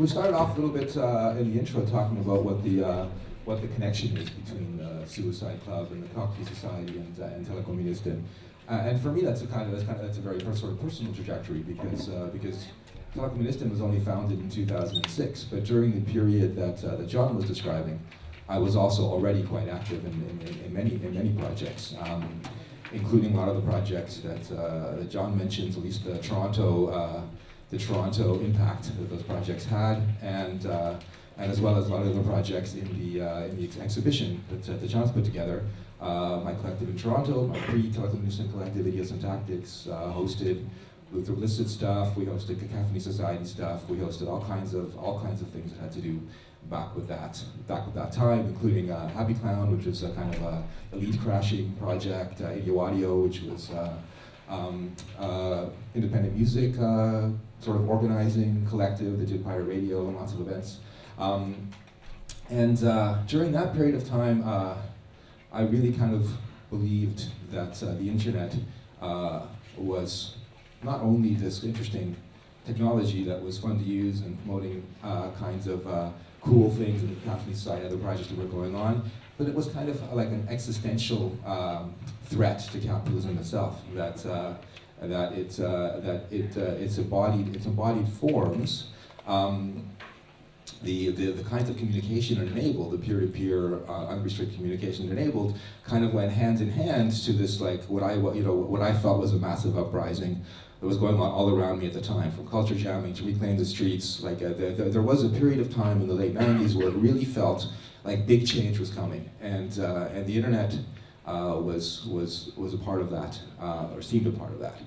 we started off a little bit uh, in the intro talking about what the uh, what the connection is between the Suicide Club and the Cacophony Society and, uh, and. Uh, and for me, that's a kind of that's kind of that's a very sort of personal trajectory because uh, because Telekommunisten was only founded in 2006, but during the period that uh, that John was describing, I was also already quite active in, in, in many in many projects. Um, including a lot of the projects that, uh, that John mentions, at least the Toronto, uh, the Toronto impact that those projects had, and uh, and as well as a lot of the projects in the uh, in the exhibition that, uh, that John's put together. Uh, my collective in Toronto, my pre-telecommunication collective, Ideas and Tactics, hosted Luther Blissett stuff. We hosted Cacophony Society stuff. We hosted all kinds of all kinds of things that had to do back with that back with that time, including uh, Happy Clown, which was a kind of a elite crashing project, uh, Audio, which was uh, um, uh, independent music uh, sort of organizing collective that did pirate radio and lots of events. Um, and uh, during that period of time, I really kind of believed that the internet was not only this interesting technology that was fun to use and promoting kinds of cool things in the company side, other projects that were going on, but it was kind of like an existential um, threat to capitalism itself. That uh, that it uh, that it uh, its embodied its embodied forms. Um, the, the, the kinds of communication it enabled, the peer-to-peer uh, unrestricted communication it enabled, kind of went hand in hand to this like what I you know what I felt was a massive uprising that was going on all around me at the time, from culture jamming to reclaim the streets. Like uh, there, there, was a period of time in the late 90s where it really felt like big change was coming, and uh, and the internet uh, was was was a part of that, uh, or seemed a part of that.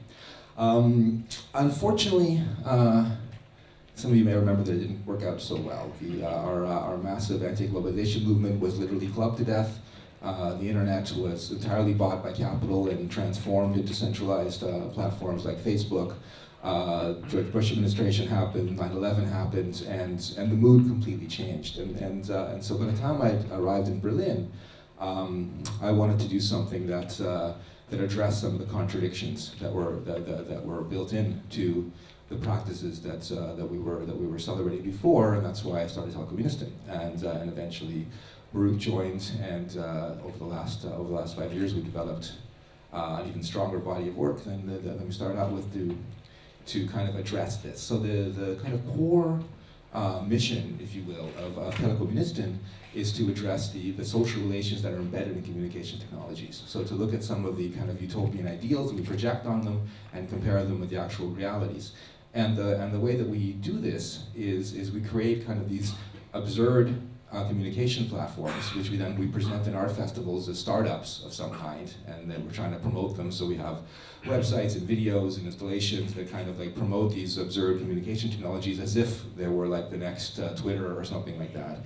Um, unfortunately. Uh, some of you may remember that it didn't work out so well. The, uh, our, our massive anti-globalization movement was literally clubbed to death. The internet was entirely bought by capital and transformed into centralized platforms like Facebook. Uh, George Bush administration happened, 9/11 happened, and and the mood completely changed. And and uh, and so by the time I arrived in Berlin, um, I wanted to do something that uh, that addressed some of the contradictions that were that, that, that were built into the practices that that we were that we were celebrating before, and that's why I started Telekommunisten, and and eventually Baruch joined, and uh, over the last uh, over the last five years, we developed uh, an even stronger body of work than, than we started out with to to kind of address this. So the the kind of core uh, mission, if you will, of uh, Telekommunisten is to address the, the social relations that are embedded in communication technologies. So to look at some of the kind of utopian ideals and we project on them and compare them with the actual realities. And the, and the way that we do this is, is we create kind of these absurd uh, communication platforms, which we then we present in our festivals as startups of some kind, and then we're trying to promote them. So we have websites and videos and installations that kind of like promote these absurd communication technologies as if they were like the next uh, Twitter or something like that.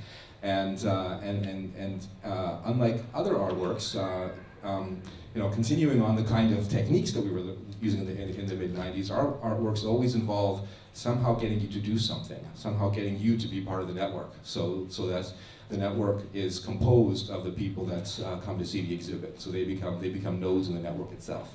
And uh, and and and uh, unlike other artworks. Uh, um, you know, continuing on the kind of techniques that we were using in the, in, in the mid 90s, our artworks always involve somehow getting you to do something, somehow getting you to be part of the network. So, so that the network is composed of the people that uh, come to see the exhibit. So they become, they become nodes in the network itself.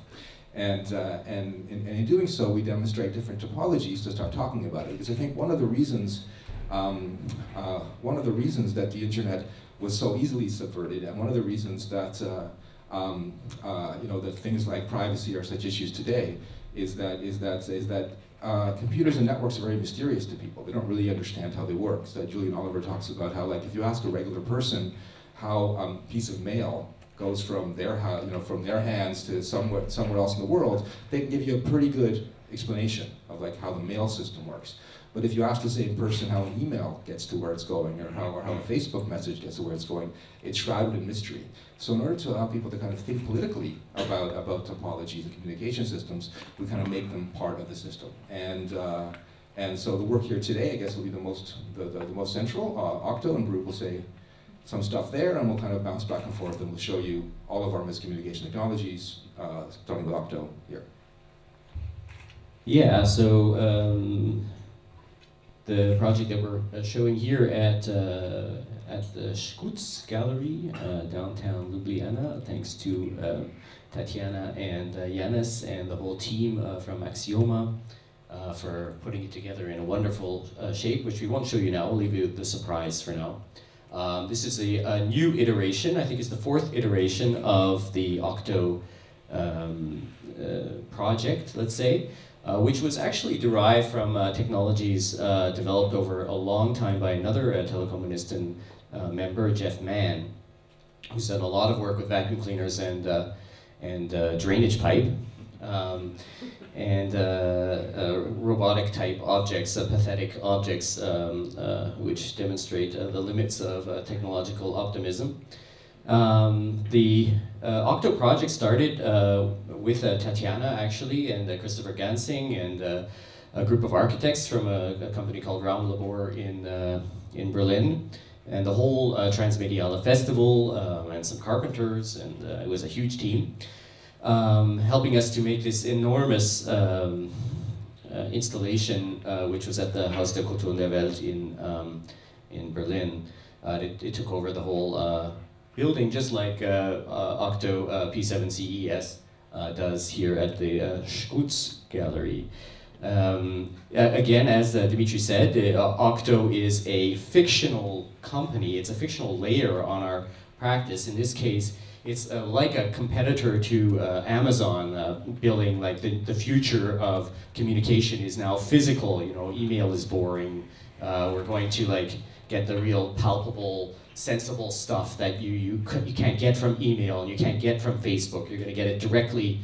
And, uh, and, and, in doing so, we demonstrate different topologies to start talking about it. Because I think one of the reasons, um, uh, one of the reasons that the internet was so easily subverted, and one of the reasons that uh, um, uh, you know that things like privacy are such issues today, is that is that is that uh, computers and networks are very mysterious to people. They don't really understand how they work. So Julian Oliver talks about how, like, if you ask a regular person how a um, piece of mail goes from their, you know, from their hands to somewhere, somewhere else in the world, they can give you a pretty good explanation of like how the mail system works. But if you ask the same person how an email gets to where it's going or how, or how a Facebook message gets to where it's going, it's shrouded in mystery. So in order to allow people to kind of think politically about, about topologies and communication systems, we kind of make them part of the system. And, uh, and so the work here today, I guess, will be the most, the, the, the most central. Uh, Octo and Baruch will say some stuff there, and we'll kind of bounce back and forth, and we'll show you all of our miscommunication technologies, uh, starting with Octo here. Yeah, so um, the project that we're uh, showing here at uh, at the Škuc Gallery uh, downtown Ljubljana, thanks to Tatiana and Yanis and the whole team from Aksioma. uh, for putting it together in a wonderful uh, shape, which we won't show you now. We'll leave you the surprise for now. Um, this is a, a, new iteration. I think it's the fourth iteration of the Octo um, uh, project, let's say, uh, which was actually derived from uh, technologies uh, developed over a long time by another uh, Telekommunisten member, Jeff Mann, who's done a lot of work with vacuum cleaners and, and drainage pipe. Um, and uh, uh, robotic type objects, uh, pathetic objects, um, which demonstrate the limits of technological optimism. Um, the Octo project started with Tatiana actually and Kristoffer Gansing and a group of architects from a, a company called Raumlabor in, in Berlin and the whole uh, Festival um, and some carpenters, and uh, it was a huge team um, helping us to make this enormous um, uh, installation, uh, which was at the Haus der Kultur der Welt in, um, in Berlin. Uh, it, it, took over the whole uh, building, just like uh, uh, Octo P7CES does here at the Škuc Gallery. Um, again, as uh, Dmytri said, uh, Octo is a fictional company. It's a fictional layer on our practice. In this case, it's uh, like a competitor to uh, Amazon uh, building like the, the future of communication is now physical, you know, email is boring. Uh, we're going to like get the real palpable, sensible stuff that you, you, you can't get from email and you can't get from Facebook. You're gonna get it directly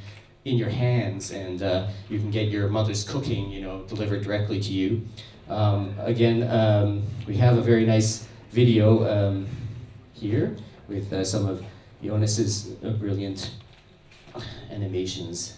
in your hands and uh, you can get your mother's cooking, you know, delivered directly to you. Um, again, um, we have a very nice video um, here with uh, some of Jonas's brilliant animations.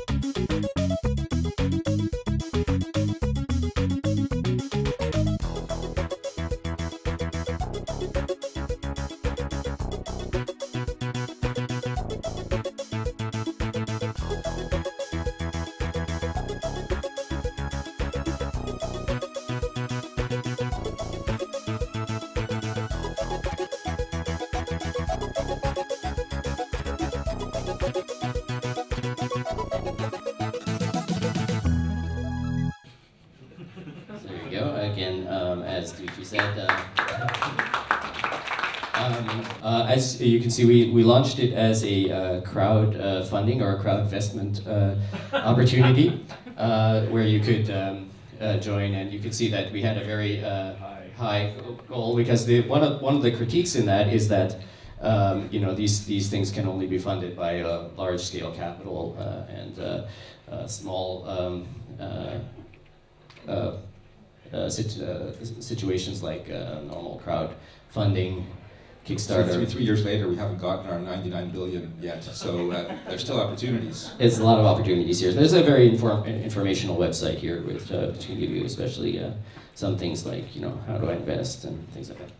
as you can see, we, we launched it as a uh, crowd uh, funding or a crowd investment uh, opportunity uh, where you could um, uh, join. And you can see that we had a very uh, high goal because the, one, of, one of the critiques in that is that um, you know, these, these things can only be funded by large scale capital and small um, situ situations like normal crowd funding Kickstarter. Three, three, years later, we haven't gotten our 99 billion yet, so uh, there's still opportunities. There's a lot of opportunities here. There's a very inform informational website here which, uh, which can give you especially uh, some things like, you know, how do I invest and things like that.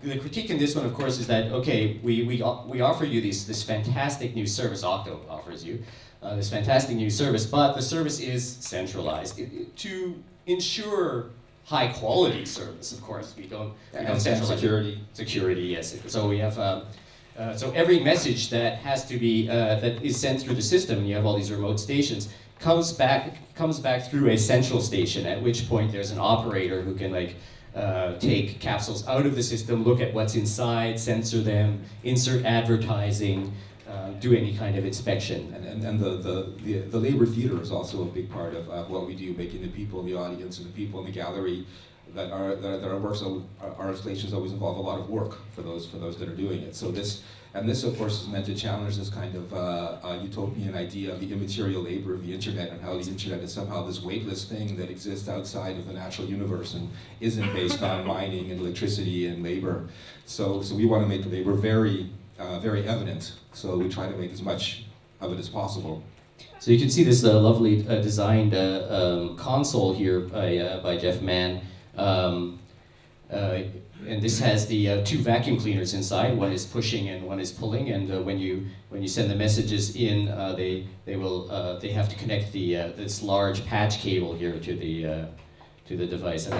The critique in this one, of course, is that, okay, we, we, we offer you these, this fantastic new service, Octo offers you, uh, this fantastic new service, but the service is centralized. It, it, to ensure high quality service, of course. We don't, we don't centralize security. Security, yes. So we have, um, uh, so every message that has to be, uh, that is sent through the system, you have all these remote stations, comes back, comes back through a central station, at which point there's an operator who can like, uh, take capsules out of the system, look at what's inside, censor them, insert advertising, uh, do any kind of inspection. And, and, and the, the, the, the, labor theater is also a big part of uh, what we do, making the people in the audience and the people in the gallery that are that, our works our installations always involve a lot of work for those for those that are doing it. So this and this of course is meant to challenge this kind of uh, uh, utopian idea of the immaterial labor of the internet and how the internet is somehow this weightless thing that exists outside of the natural universe and isn't based on mining and electricity and labor. So so we want to make the labor very uh, very evident. So we try to make as much of it as possible. So you can see this uh, lovely uh, designed uh, um, console here by, uh, by Jeff Mann. Um, uh, and this has the two vacuum cleaners inside. One is pushing and one is pulling. And when you when you send the messages in, they they will they have to connect the this large patch cable here to the to the device. And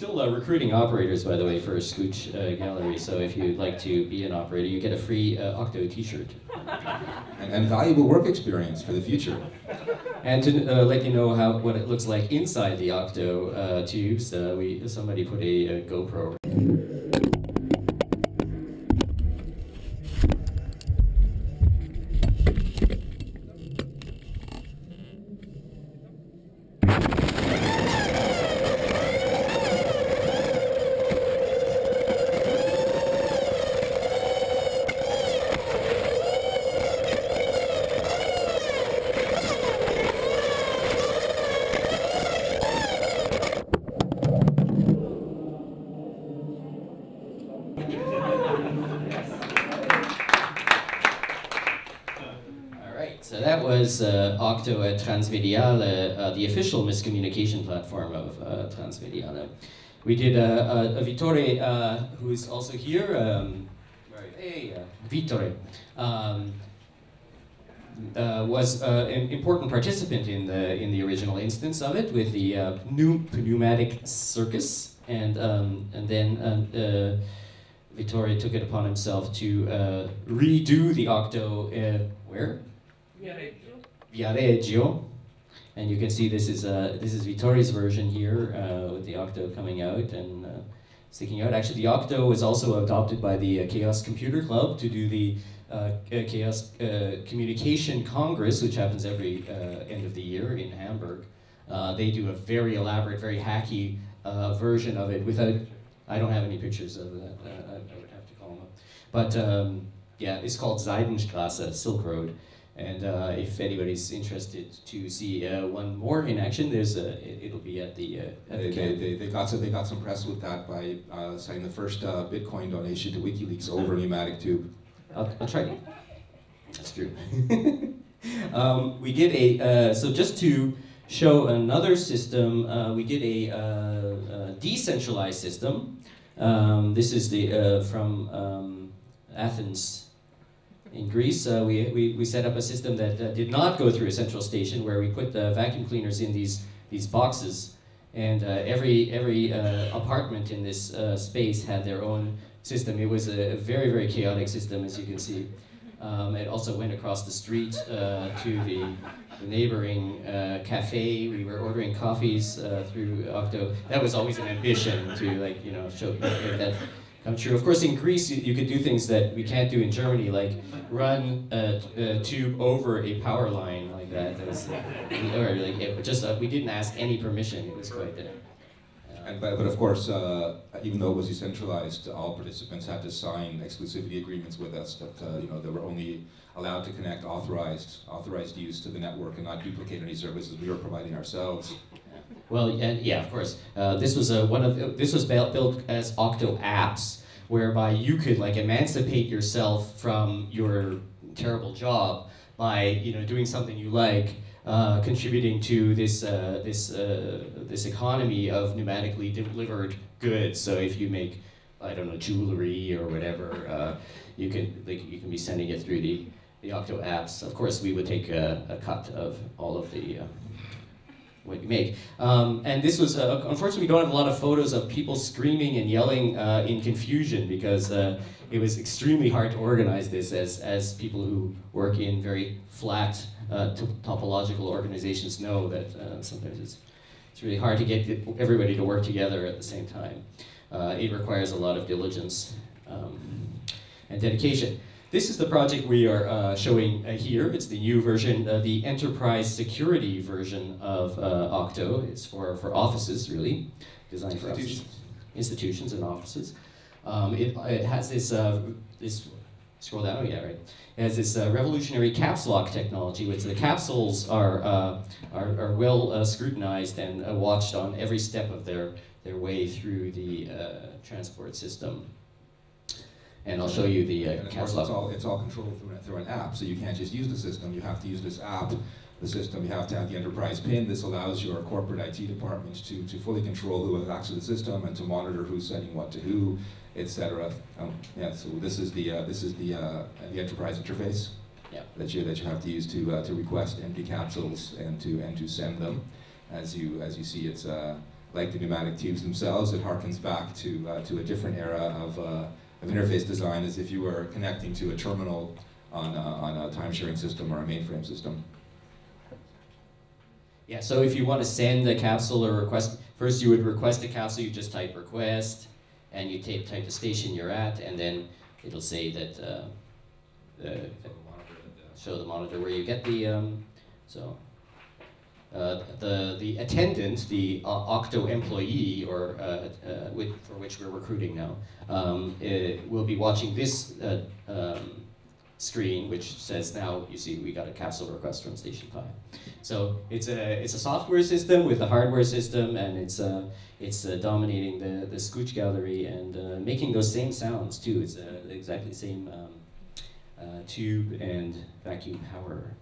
still uh, recruiting operators, by the way, for a Škuc uh, Gallery. So if you'd like to be an operator, you get a free uh, Octo T-shirt. And, and valuable work experience for the future. And to uh, let you know how what it looks like inside the Octo uh, tubes, uh, we somebody put a, a GoPro. All right, uh, Octo at Transmediale, uh, the official miscommunication platform of uh, Transmediale. We did uh, uh, uh, Vittore, uh, who is also here. Um, hey, uh, Vittore. Um, uh, was uh, an important participant in the in the original instance of it with the uh, new pneumatic circus, and um, and then uh, uh, Vittore took it upon himself to uh, redo the octo uh, where Viareggio, and you can see this is uh, this is Vittore's version here uh, with the octo coming out and uh, sticking out. Actually, the octo was also adopted by the uh, Chaos Computer Club to do the uh, uh, Chaos Communication Congress, which happens every end of the year in Hamburg. They do a very elaborate, very hacky version of it without. I don't have any pictures of that. I, I would have to call them up. But um, yeah, it's called Seidenstraße, Silk Road. And uh, if anybody's interested to see uh, one more in action, there's a, it, it'll be at the uh, at They, the camp. they, they got some, they got some press with that by uh, saying the first uh, Bitcoin donation to WikiLeaks over pneumatic tube. I'll, I'll try to. That's true. um, we did a, uh, so just to show another system, uh, we did a, uh, uh decentralized system. Um, this is the, uh, from um, Athens in Greece. Uh, we, we, we set up a system that uh, did not go through a central station where we put the vacuum cleaners in these, these boxes. And uh, every, every uh, apartment in this uh, space had their own system. It was a, very, very chaotic system, as you can see. Um, it also went across the street uh, to the, the neighboring cafe. We were ordering coffees through Octo. That was always an ambition to, like, you know, show that come true. Of course, in Greece, you, you could do things that we can't do in Germany, like run a, a tube over a power line like that. That was, or like it just uh, we didn't ask any permission. It was quite. Uh, And, but, but of course, uh, even though it was decentralized, all participants had to sign exclusivity agreements with us that uh, you know they were only allowed to connect authorized authorized use to the network and not duplicate any services we were providing ourselves. Well, yeah, of course. Uh, this was a, one of this was built, built as Octo apps, whereby you could like emancipate yourself from your terrible job by you know doing something you like, uh, contributing to this uh, this uh, this economy of pneumatically delivered goods. So if you make I don't know jewelry or whatever, uh, you can like you can be sending it through the the Octo apps. Of course, we would take a, a cut of all of the. What you make. Um, and this was, uh, unfortunately, we don't have a lot of photos of people screaming and yelling uh, in confusion because uh, it was extremely hard to organize this as, as people who work in very flat uh, to- topological organizations know that uh, sometimes it's, it's really hard to get everybody to work together at the same time. Uh, it requires a lot of diligence um, and dedication. This is the project we are uh, showing uh, here. It's the new version, uh, the enterprise security version of uh, Octo. It's for, for offices, really, designed for offices. Institutions. institutions and offices. Um, it, it has this, uh, this, scroll down, oh yeah, right. It has this uh, revolutionary caps lock technology, which the capsules are, uh, are, are well uh, scrutinized and uh, watched on every step of their, their way through the uh, transport system. And I'll show you the uh, And of caps course, it's all, it's all controlled through, an- through an app, so you can't just use the system, you have to use this app, the system, you have to have the enterprise PIN. This allows your corporate IT departments to, to fully control who has access to the system and to monitor who's sending what to who, etc. Um, yeah, so this is the, uh, this is the, uh, the enterprise interface Yeah. that you, that you have to use to, uh, to request empty capsules and to, and to send them. As you, as you see, it's, uh, like the pneumatic tubes themselves. It harkens back to, uh, to a different era of, uh, of interface design as if you were connecting to a terminal on a, on a time-sharing system or a mainframe system. Yeah, so if you want to send a capsule or request, first you would request a capsule, you just type request, and you type, type the station you're at, and then it'll say that, uh, uh, show the monitor where you get the, um, so. Uh, the, the attendant, the uh, Octo employee, or uh, with, for which we're recruiting now, um, will be watching this um, screen, which says now, you see, we got a capsule request from Station 5. So it's a, it's a software system with a hardware system, and it's, uh, it's uh, dominating the, the Škuc gallery and uh, making those same sounds too. It's uh, exactly the same um, tube and vacuum power.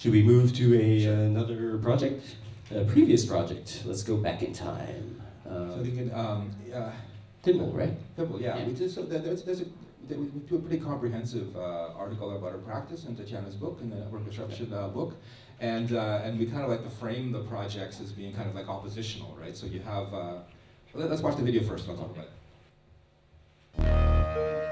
Should we move to a, another project? A previous project. Let's go back in time. so they can, um, yeah. Thimble, right? Thimble, yeah. yeah. We did, so there's, there's a we do a pretty comprehensive uh, article about our practice in Tatiana's book, in the network disruption uh, book, and uh, and we kind of like to frame the projects as being kind of like oppositional, right? So you have, uh, let's watch the video first, and I'll talk about it.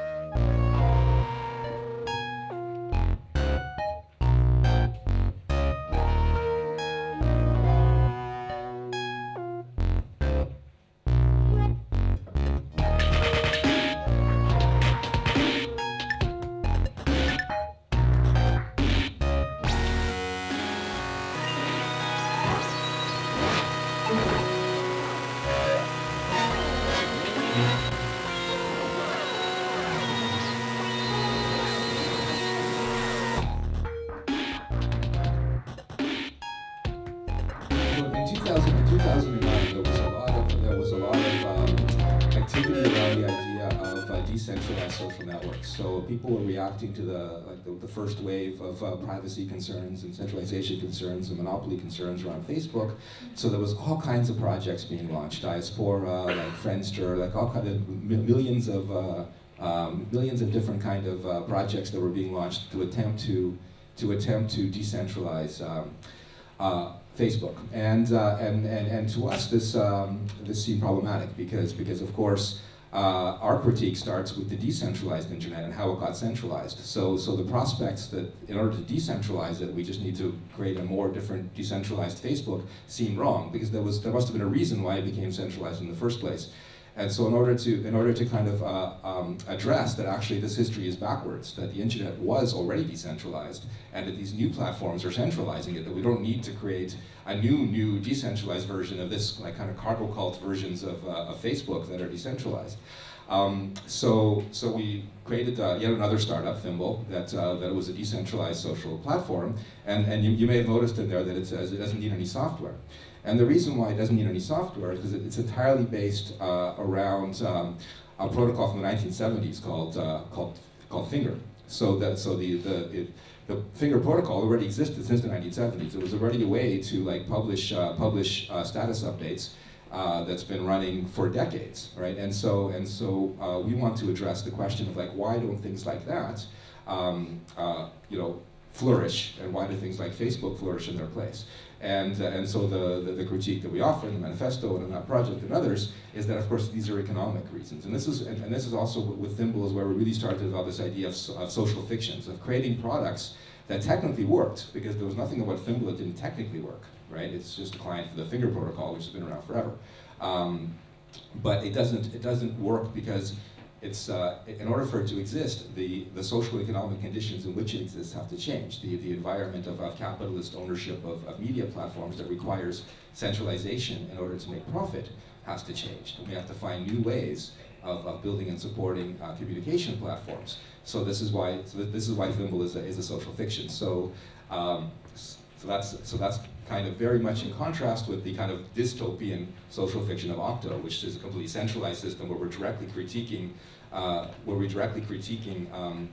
Reacting to the like the, the first wave of uh, privacy concerns and centralization concerns and monopoly concerns around Facebook. So there was all kinds of projects being launched, Diaspora, like Friendster, like all kind of millions of uh, um, millions of different kind of uh, projects that were being launched to attempt to to attempt to decentralize. Um, uh, Facebook. And, uh, and, and, and to us, this, um, this seemed problematic because, because of course, uh, our critique starts with the decentralized internet and how it got centralized. So, so the prospects that in order to decentralize it, we just need to create a more different decentralized Facebook seem wrong because there, was, there must have been a reason why it became centralized in the first place. And so in order to, in order to kind of uh, um, address that actually this history is backwards, that the internet was already decentralized, and that these new platforms are centralizing it, that we don't need to create a new, new decentralized version of this like kind of cargo cult versions of, uh, of Facebook that are decentralized. Um, so, so we created uh, yet another startup, Thimble, that, uh, that was a decentralized social platform, and, and you, you may have noticed in there that it says it doesn't need any software. And the reason why it doesn't need any software is because it's entirely based uh, around um, a protocol from the 1970s called, uh, called, called Finger. So, that, so the, the, it, the Finger protocol already existed since the 1970s. It was already a way to like publish, uh, publish uh, status updates uh, that's been running for decades, right? And so, and so uh, we want to address the question of like, why don't things like that, um, you know, flourish, and why do things like Facebook flourish in their place? And, uh, and so the, the, the, critique that we offer in the manifesto and in that project and others is that, of course, these are economic reasons. And this is, and, and this is also with Thimble is where we really started about this idea of, of social fictions, of creating products that technically worked, because there was nothing about Thimble that didn't technically work, right? It's just a client for the finger protocol, which has been around forever. Um, but it doesn't, it doesn't work because it's, uh, in order for it to exist, the, the social economic conditions in which it exists have to change. The, the environment of, of capitalist ownership of, of media platforms that requires centralization in order to make profit has to change. And we have to find new ways of, of building and supporting uh, communication platforms. So this is why so this is why Thimble is a, is a social fiction. So um, so that's so that's kind of very much in contrast with the kind of dystopian social fiction of Octo, which is a completely centralized system where we're directly critiquing, uh, where we're directly critiquing um,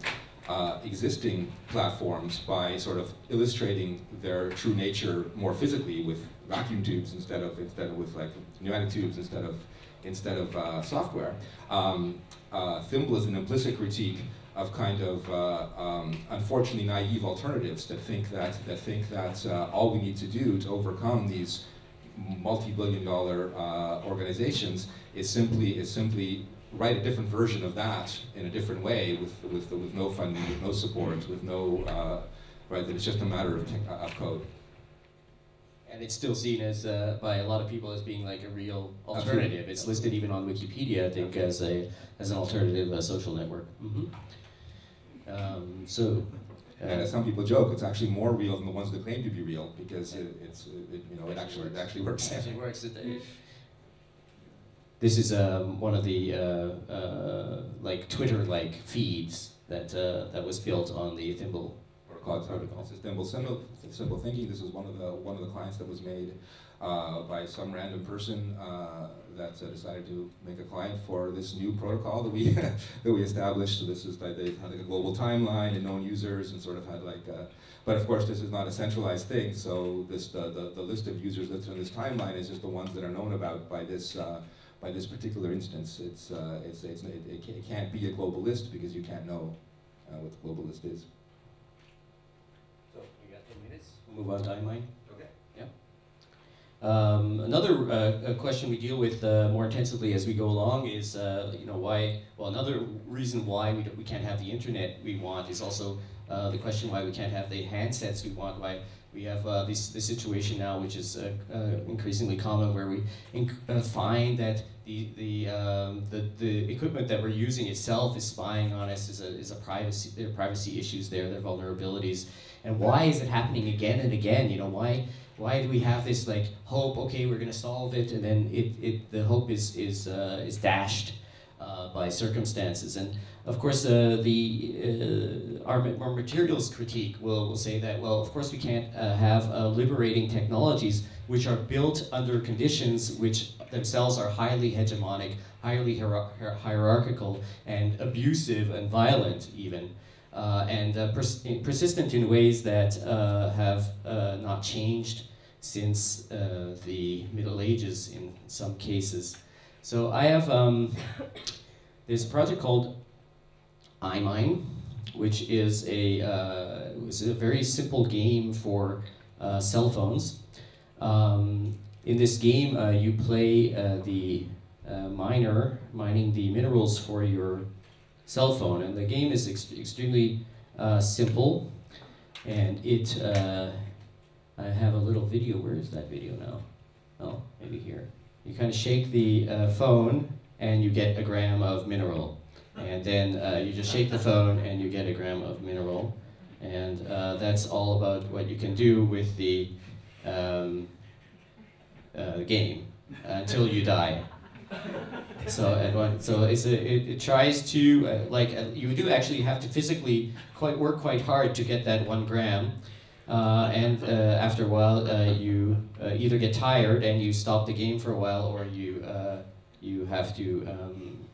uh, existing platforms by sort of illustrating their true nature more physically with vacuum tubes instead of instead of with like pneumatic tubes instead of instead of uh, software. Um, uh, Thimble is an implicit critique of kind of uh, um, unfortunately naive alternatives that think that that think that uh, all we need to do to overcome these multi-billion dollar uh, organizations is simply is simply write a different version of that in a different way with with, with no funding, with no support, with no uh, right. That it's just a matter of, of code. And it's still seen as uh, by a lot of people as being like a real alternative. Absolutely. It's listed even on Wikipedia, I think, as a as an alternative social network. Mm -hmm. Um, so and as some people joke, it's actually more real than the ones that claim to be real because it, it's it, you know it actually it actually works. It actually works. This is um, one of the uh, uh, like Twitter-like feeds that uh, that was built on the Thimble protocol. This is Thimble Simple, Simple Thinking. This is one of the one of the clients that was made uh, by some random person uh, that uh, decided to make a client for this new protocol that we that we established. So this is like they had like a global timeline and known users and sort of had like. A, but of course, this is not a centralized thing. So this the, the, the list of users listed on this timeline is just the ones that are known about by this. Uh, by this particular instance, it's, uh, it's, it's it, it, can't be a global list because you can't know uh, what the global list is. So we got 10 minutes. We'll move on timeline. Um, another uh, question we deal with uh, more intensively as we go along is, uh, you know, why, well, another reason why we, we can't have the internet we want is also uh, the question why we can't have the handsets we want, why we have uh, this, this situation now, which is uh, increasingly common, where we find that the, the, um, the, the equipment that we're using itself is spying on us, is a, is a privacy, there are privacy issues there, there are vulnerabilities. And why is it happening again and again? You know, why, why do we have this like hope? Okay, we're going to solve it, and then it, it the hope is is uh, is dashed uh, by circumstances. And of course, uh, the uh, our, our materials critique will, will say that well, of course, we can't uh, have uh, liberating technologies which are built under conditions which themselves are highly hegemonic, highly hier hierarchical, and abusive and violent even and uh, pers persistent in ways that uh, have uh, not changed since uh, the Middle Ages in some cases. So I have, um, there's a project called iMine, which is a, uh, a very simple game for cell phones. Um, in this game, you play the miner mining the minerals for your cell phone. And the game is ex extremely uh, simple, and it. Uh, I have a little video. Where is that video now? Oh, maybe here. You kind of shake the uh, phone, and you get a gram of mineral. And then uh, you just shake the phone, and you get a gram of mineral. And uh, that's all about what you can do with the um, uh, game until you die so at one, so it's a, it, it tries to uh, like uh, you do actually have to physically quite work quite hard to get that one gram, uh, and uh, after a while uh, you uh, either get tired and you stop the game for a while, or you you have to um,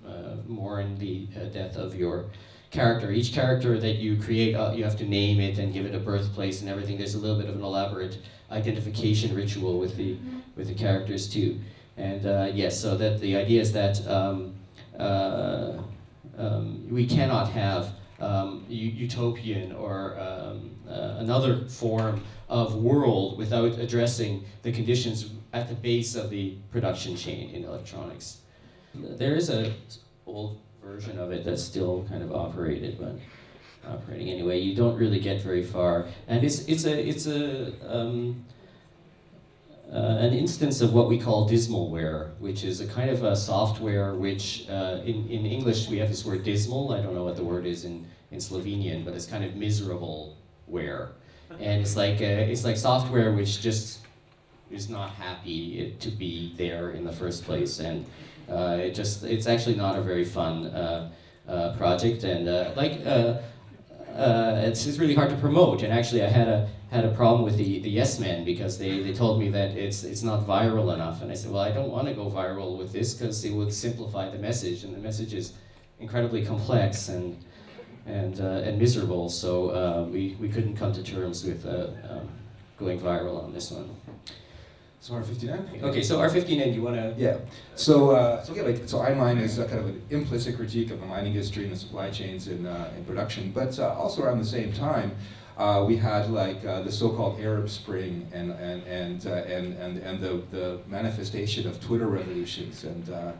mourn the death of your character. Each character that you create, you have to name it and give it a birthplace and everything. There's a little bit of an elaborate identification ritual with the with the characters too. And uh, yes, so that the idea is that um, uh, um, we cannot have um, utopian or um, uh, another form of world without addressing the conditions at the base of the production chain in electronics. There is a old version of it that's still kind of operated, but operating anyway. You don't really get very far, and it's it's a it's a um, uh, an instance of what we call dismalware, which is a kind of a software which, uh, in, in English we have this word dismal, I don't know what the word is in, in Slovenian, but it's kind of miserable ware. And it's like, uh, it's like software which just is not happy to be there in the first place. And uh, it just, it's actually not a very fun uh, uh, project. And like, it's, it's really hard to promote. And actually I had a, had a problem with the, the Yes Men because they, they told me that it's, it's not viral enough. And I said, well, I don't want to go viral with this because it would simplify the message. And the message is incredibly complex and, and, uh, and miserable. So uh, we, we couldn't come to terms with uh, um, going viral on this one. So R15N? Okay, so R15N, you want to... Yeah. So, uh, so yeah, like, so iMine is kind of an implicit critique of the mining industry and the supply chains in, uh, in production, but uh, also around the same time, Uh, we had like uh, the so-called Arab Spring and and and uh, and and and the the manifestation of Twitter revolutions and. Uh,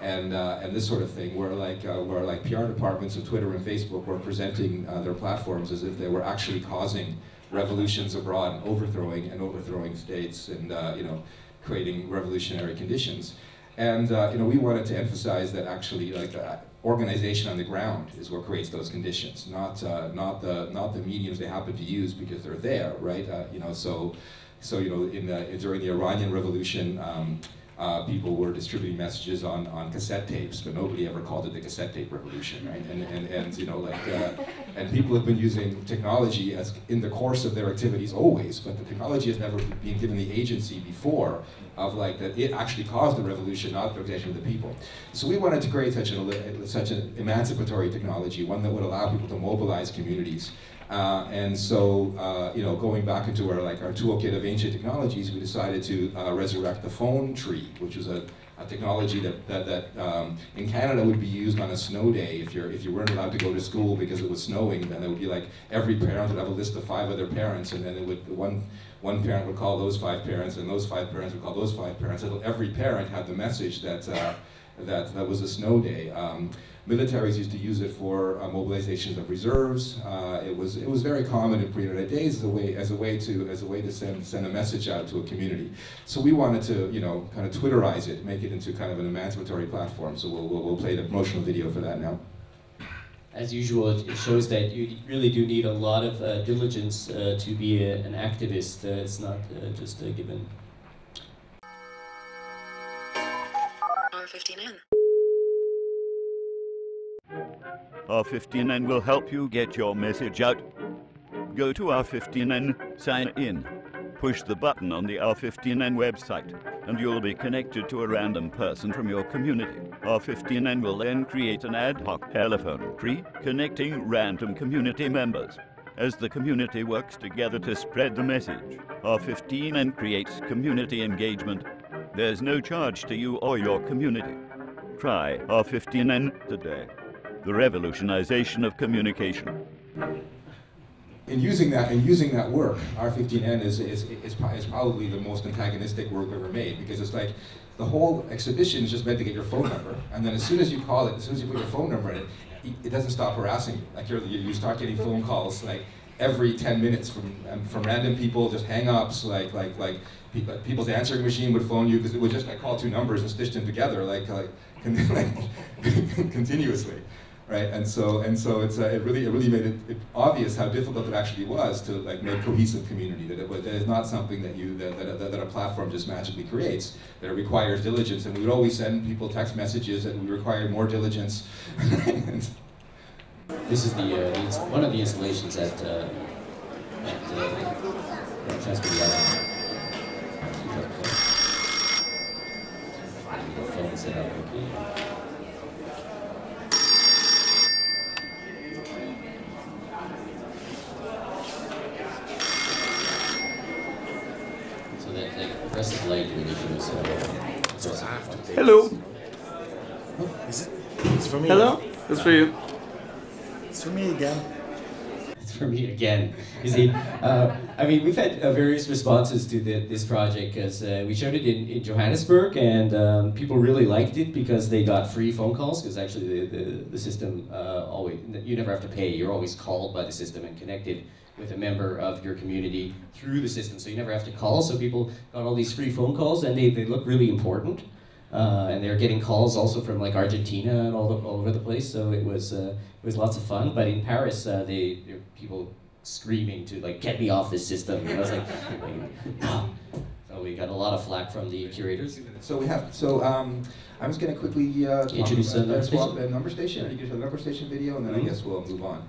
and, uh, and this sort of thing, where like uh, where like PR departments of Twitter and Facebook were presenting their platforms as if they were actually causing revolutions abroad and overthrowing and overthrowing states and you know creating revolutionary conditions. And uh, you know, we wanted to emphasize that actually, like, uh, organization on the ground is what creates those conditions, not uh, not the not the mediums they happen to use because they're there, right? Uh, you know, so so you know, in the, during the Iranian Revolution. Um, uh, people were distributing messages on, on cassette tapes, but nobody ever called it the cassette tape revolution, right? And, and, and you know, like, uh, and people have been using technology as in the course of their activities always, but the technology has never been given the agency before of like that it actually caused the revolution, not the organization of the people. So we wanted to create such an, such an emancipatory technology, one that would allow people to mobilize communities uh, and so, uh, you know, going back into our like our toolkit of ancient technologies, we decided to uh, resurrect the phone tree, which was a, a technology that that, that um, in Canada would be used on a snow day if you're if you weren't allowed to go to school because it was snowing. Then it would be like every parent would have a list of five other parents, and then it would one one parent would call those five parents, and those five parents would call those five parents. Until every parent had the message that uh, that that was a snow day. Um, militaries used to use it for uh, mobilizations of reserves. Uh, it was it was very common in pre-internet days as a way as a way to as a way to send send a message out to a community. So we wanted to you know kind of Twitterize it, make it into kind of an emancipatory platform. So we'll we'll, we'll play the promotional video for that now. As usual, it shows that you really do need a lot of uh, diligence uh, to be a, an activist. Uh, it's not uh, just a given. R15N. R15N will help you get your message out. Go to R15N, sign in, push the button on the R15N website, and you'll be connected to a random person from your community. R15N will then create an ad hoc telephone tree connecting random community members. As the community works together to spread the message, R15N creates community engagement. There's no charge to you or your community. Try R15N today the revolutionization of communication. In using that, in using that work, R15N is, is, is, is probably the most antagonistic work ever made because it's like the whole exhibition is just meant to get your phone number, and then as soon as you call it, as soon as you put your phone number in it, it doesn't stop harassing you. Like you you start getting phone calls like every 10 minutes from from random people, just hang-ups, like like like people's answering machine would phone you because it would just like call two numbers and stitch them together like like, like continuously right? And so and so it's uh, it really it really made it, it, obvious how difficult it actually was to like make cohesive community. That it, that is not something that you that, that, that, a platform just magically creates. That it requires diligence, and we would always send people text messages, and we required more diligence. this is the, uh, one of the installations at uh, at uh, Transmediale. Phone set up. Okay. Hello. Is it? It's for me. Hello. It's for you. It's for me again. It's for me again. You see, uh, I mean, we've had uh, various responses to the, this project because uh, we showed it in, in Johannesburg and um, people really liked it because they got free phone calls because actually the, the, the system uh, always, you never have to pay. You're always called by the system and connected with a member of your community through the system. So you never have to call. So people got all these free phone calls and they, they look really important. Uh, and they were getting calls also from like Argentina and all, the, all over the place. So it was uh, it was lots of fun. But in Paris, uh, they people screaming to like get me off this system. And I was like, no. So we got a lot of flack from the curators. So we have so um, I'm just going to quickly uh, introduce the number station. number station. I a number station video, and then mm -hmm. I guess we'll move on.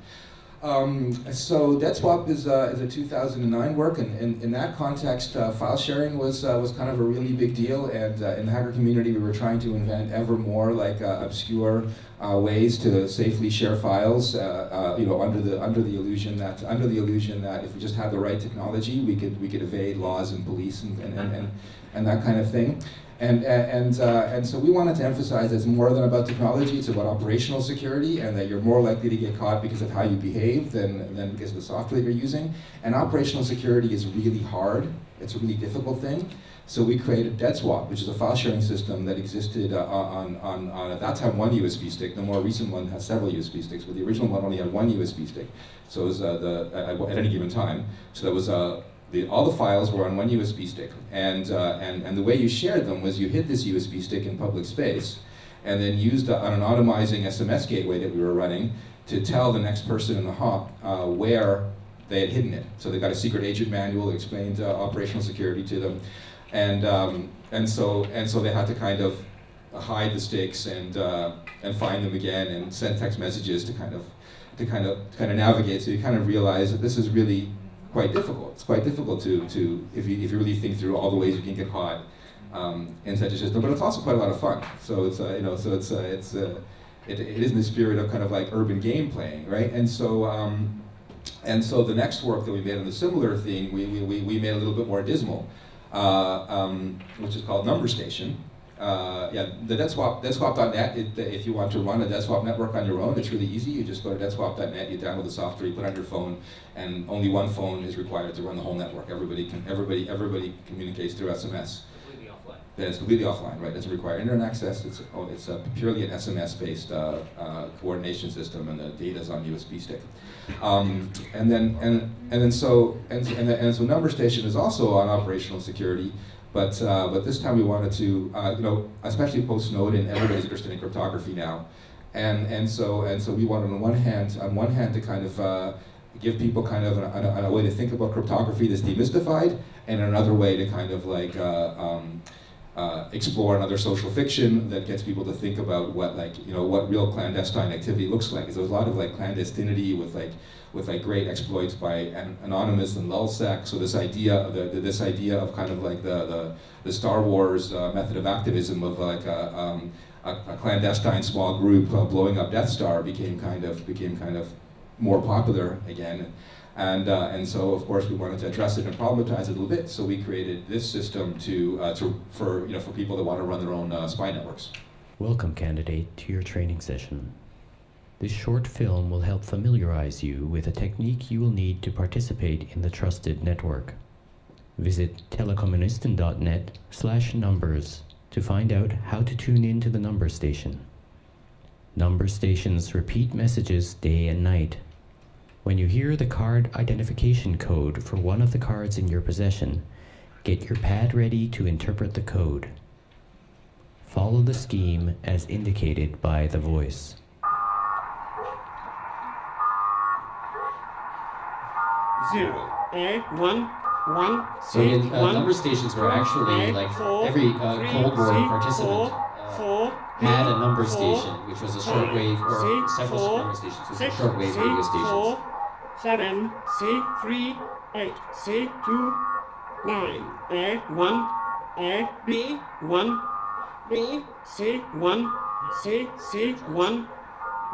Um, so DeadSwap is, uh, is a 2009 work, and in that context, uh, file sharing was, uh, was kind of a really big deal, and uh, in the hacker community, we were trying to invent ever more like uh, obscure uh, ways to safely share files, you know, under the under the illusion that under the illusion that if we just had the right technology, we could we could evade laws and police and and, and, and, and that kind of thing. And, and, uh, and so we wanted to emphasize it's more than about technology, it's about operational security, and that you're more likely to get caught because of how you behave than, than because of the software you're using. And operational security is really hard, it's a really difficult thing. So we created DeadSwap, which is a file sharing system that existed uh, on, on, on, at that time, one USB stick. The more recent one has several USB sticks, but the original one only had one USB stick. So it was uh, the, at, at, any given time. So that was uh, the, all the files were on one USB stick. And, uh, and, and the way you shared them was you hit this USB stick in public space and then used an automizing SMS gateway that we were running to tell the next person in the hop uh, where they had hidden it. So they got a secret agent manual that explained uh, operational security to them. And, um, and, so, and so they had to kind of hide the sticks and, uh, and find them again and send text messages to kind of, to kind of, kind of navigate. So you kind of realize that this is really quite difficult. It's quite difficult to, to if, you, if you really think through all the ways you can get caught um, in such a system, but it's also quite a lot of fun. So it's, uh, you know, so it's, uh, it's, uh, it, it is in the spirit of kind of like urban game playing, right? And so, um, and so the next work that we made on the similar theme, we, we, we made a little bit more dismal uh, um, which is called Number Station. Uh, yeah, the DeadSwap, DeadSwap.net, it, if you want to run a DeadSwap network on your own, it's really easy. You just go to DeadSwap.net, you download the software, you put it on your phone, and only one phone is required to run the whole network. Everybody, can, everybody, everybody communicates through SMS. Completely offline. Yeah, it's completely offline, right? It doesn't require internet access. It's, oh, it's a, purely an SMS-based uh, uh, coordination system, and the data is on USB stick. Um, and then and and then so and and, and so number station is also on operational security, but uh, but this time we wanted to uh, you know especially post Snowden everybody's interested in cryptography now, and and so and so we wanted on one hand on one hand to kind of uh, give people kind of a, a, a, way to think about cryptography that's demystified, and another way to kind of like uh, um, uh, explore another social fiction that gets people to think about what like you know what real clandestine activity looks like. There's a lot of like clandestinity with like with like great exploits by an, Anonymous and Lulzsec. So this idea of the, the, this idea of kind of like the the, the Star Wars uh, method of activism of like a, um, a, a clandestine small group uh, blowing up Death Star became kind of became kind of more popular again. And, uh, and so, of course, we wanted to address it and problematize it a little bit. So we created this system to, uh, to for, you know, for people that want to run their own uh, spy networks. Welcome, candidate, to your training session. This short film will help familiarize you with a technique you will need to participate in the trusted network. Visit telekommunisten.net slash numbers to find out how to tune in to the number station. Number stations repeat messages day and night when you hear the card identification code for one of the cards in your possession, get your pad ready to interpret the code. Follow the scheme as indicated by the voice. Zero, eight, one, one, so in, uh, number stations were actually like every uh, Cold War participant uh, had a number station, which was a shortwave or several number stations, which were shortwave radio stations seven, C three, eight, C two, nine, A one, A B one, B C one, C C one,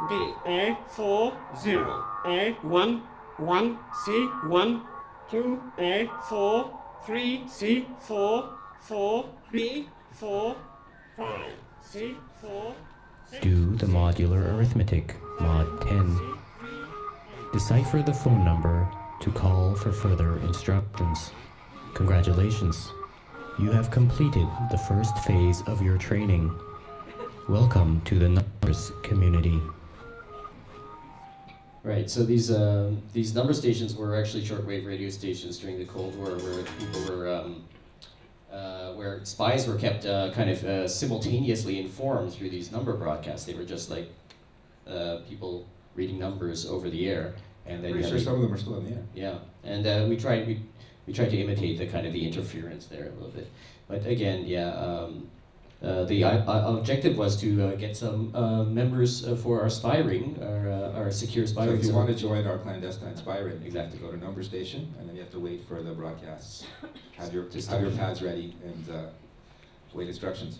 D A four zero, A one, one C one, two A four, three C four, four B four, five C four. Do the modular arithmetic, mod 10. Decipher the phone number to call for further instructions. Congratulations! You have completed the first phase of your training. Welcome to the numbers community. Right. So these uh, these number stations were actually shortwave radio stations during the Cold War, where people were um, uh, where spies were kept uh, kind of uh, simultaneously informed through these number broadcasts. They were just like uh, people reading numbers over the air. And then sure some of them are still in the air. Yeah, and uh, we tried we we tried to imitate the kind of the interference there a little bit, but again, yeah. Um, uh, the uh, objective was to uh, get some uh, members uh, for our spy ring, our, uh, our secure spy so ring. if you want to join our clandestine spy ring, exactly. you have to go to number station, and then you have to wait for the broadcasts. Have your have your pads ready and wait instructions.